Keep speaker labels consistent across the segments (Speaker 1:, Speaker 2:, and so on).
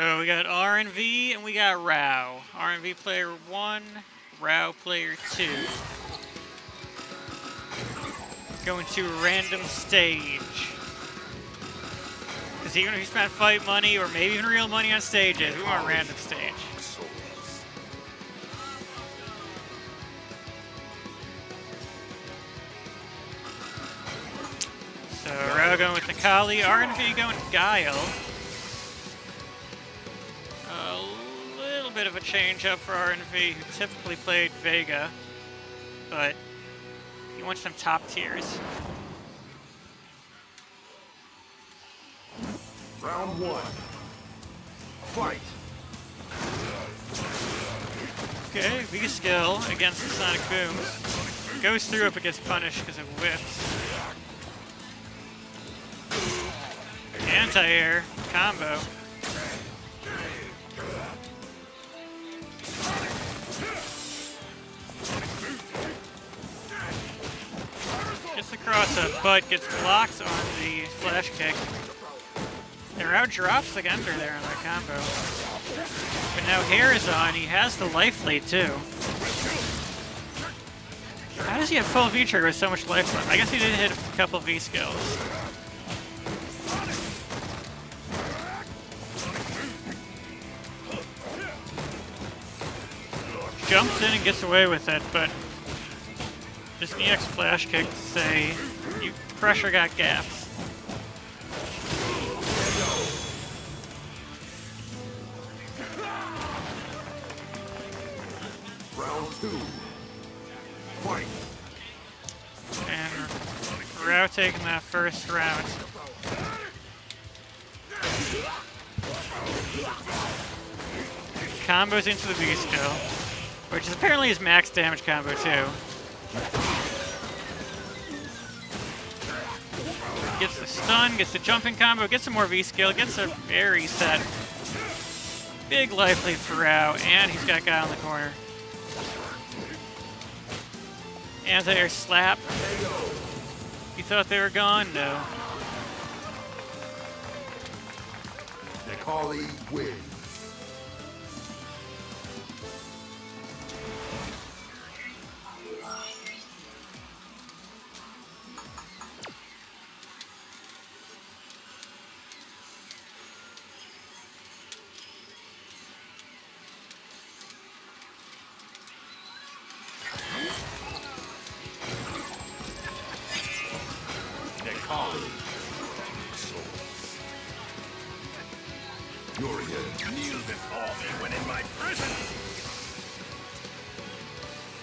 Speaker 1: So we got R and we got Raoh. R and V player one, Raoh player two. Going to a random stage. Because even if you spend fight money or maybe even real money on stages, we want a random stage. So Raoh going with Necalli, RNV going with Guile. Change up for RNV, who typically played Vega, but he wants some top tiers.
Speaker 2: Round one. Fight.
Speaker 1: Okay, V skill against the Sonic Boom. Goes through up gets punished because it whips. Anti-air combo. Across a butt, gets blocked on the flash kick. And Raoh drops the Gunter there on that combo. But now hair is on, he has the life lead too. How does he have full V trigger with so much life? I guess he did hit a couple V skills. Jumps in and gets away with it, but just EX flash kick to say you pressure got gaps.
Speaker 2: Round two. Fight.
Speaker 1: And Raoh taking that first round. Combos into the V skill, which is apparently his max damage combo too. Gets the stun, gets the jumping combo, gets some more V skill, gets a very set. Big life lead for Raoh, and he's got guy on the corner. Anti-air slap. You thought they were gone? No.
Speaker 2: The Necalli wins.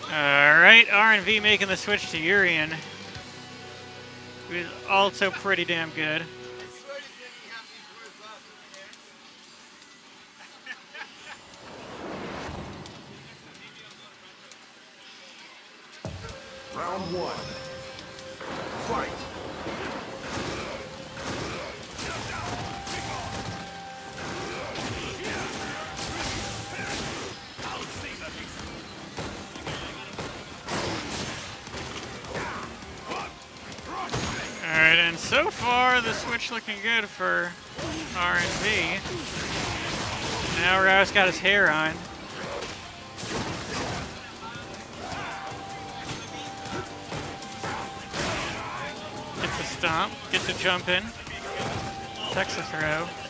Speaker 1: Alright, RNV making the switch to Urian. Who's also pretty damn good. And so far the switch looking good for RNV. Now Raoh's got his hair on. Get a stomp, get a jump in. Texas throw.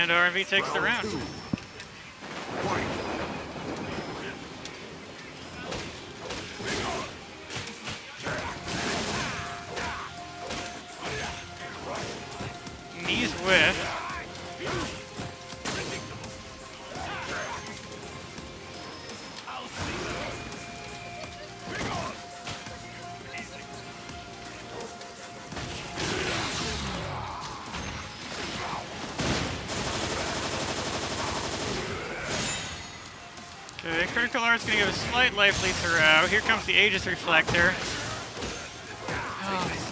Speaker 1: And RNV takes the round.
Speaker 2: Two.
Speaker 1: Okay, Critical Art's gonna give a slight life lead Raoh. Here comes the Aegis Reflector. Stupid.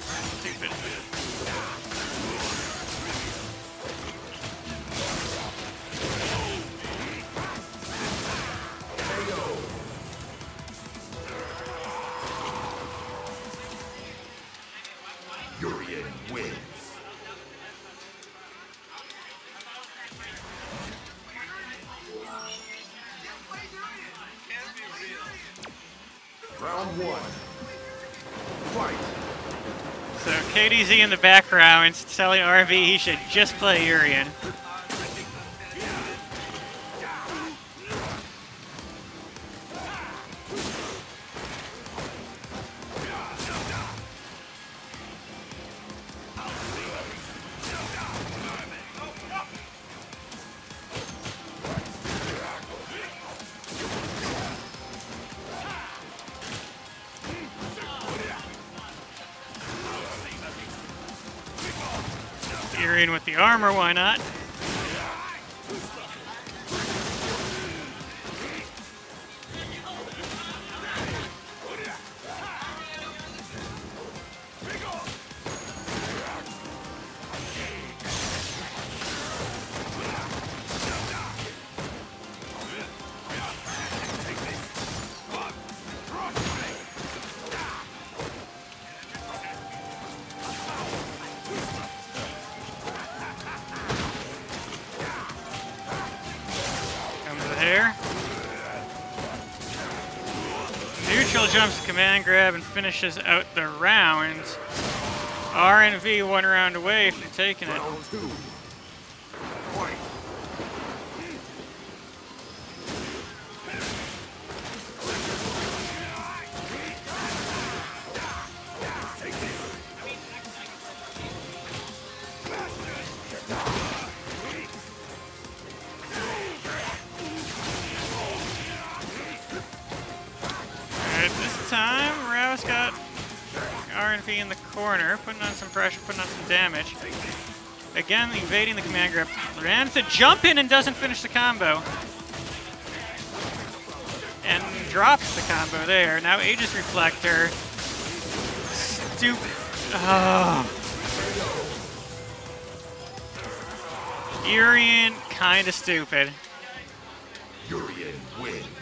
Speaker 2: Round one. Fight.
Speaker 1: So KDZ in the background is telling RV he should just play Urian. Urian with the armor, why not? There. Neutral jumps command grab and finishes out the round. RNV one round away from taking it. This time Raoh's got RNV in the corner, putting on some pressure, putting on some damage. Again, evading the command grab. Ran to jump in and doesn't finish the combo. And drops the combo there. Now Aegis Reflector. Stupid. Oh. Urian, kinda stupid.
Speaker 2: Urian wins.